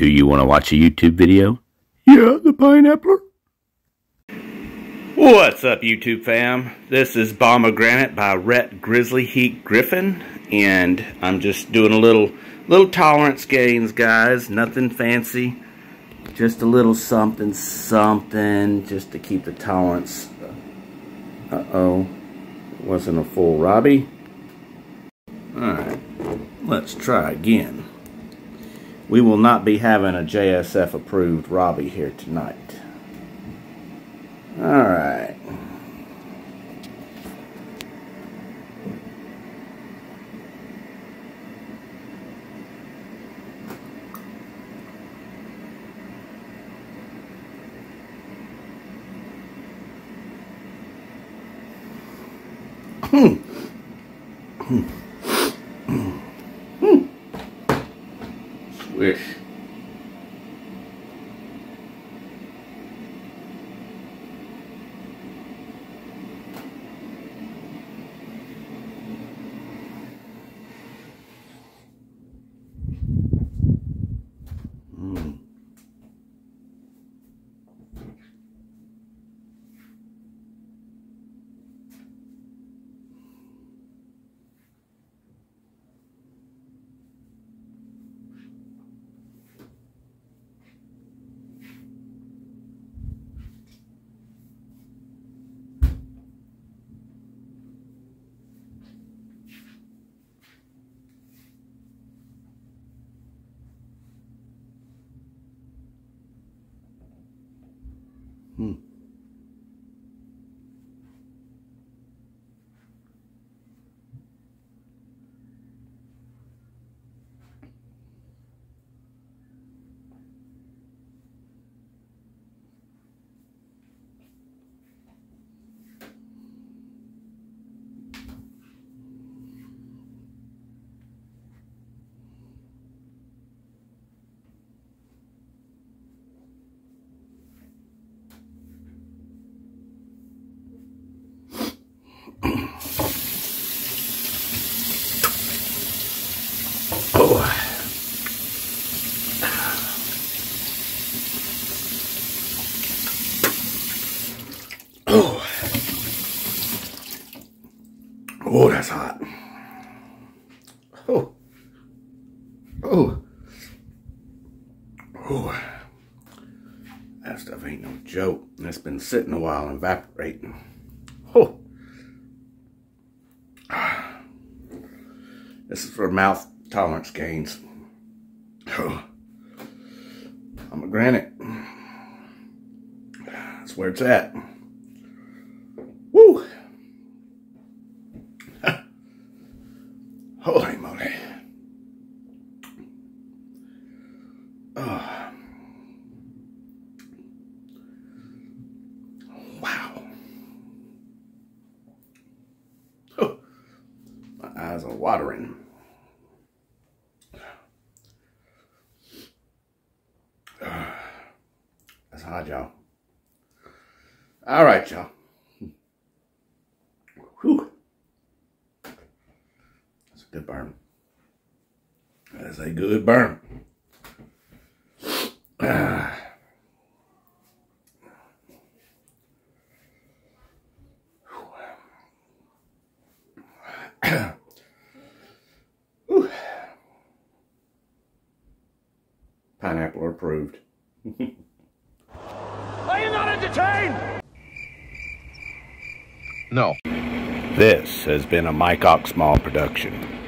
Do you want to watch a YouTube video? Yeah, the pineapple. What's up, YouTube fam? This is Bomb A Granite by Rhett Grizzly Heat Griffin, and I'm just doing a little little tolerance gains, guys. Nothing fancy, just a little something, something, just to keep the tolerance. Uh oh, wasn't a full Robbie. All right, let's try again. We will not be having a JSF approved Robbie here tonight. Alright. Hmm. Hmm. Wish. Hmm. Oh. Oh. That's hot. Oh. Oh. Oh. That stuff ain't no joke. It's been sitting a while evaporating. Oh. This is for mouth tolerance gains. I'm a granite. That's where it's at. Woo! Holy moly. Oh. Wow. Oh. My eyes are watering. Hard, y'all. All right, y'all. Whew. That's a good burn. That's a good burn. Pineapple approved. Entertained? No. This has been a Mike Oxmall production.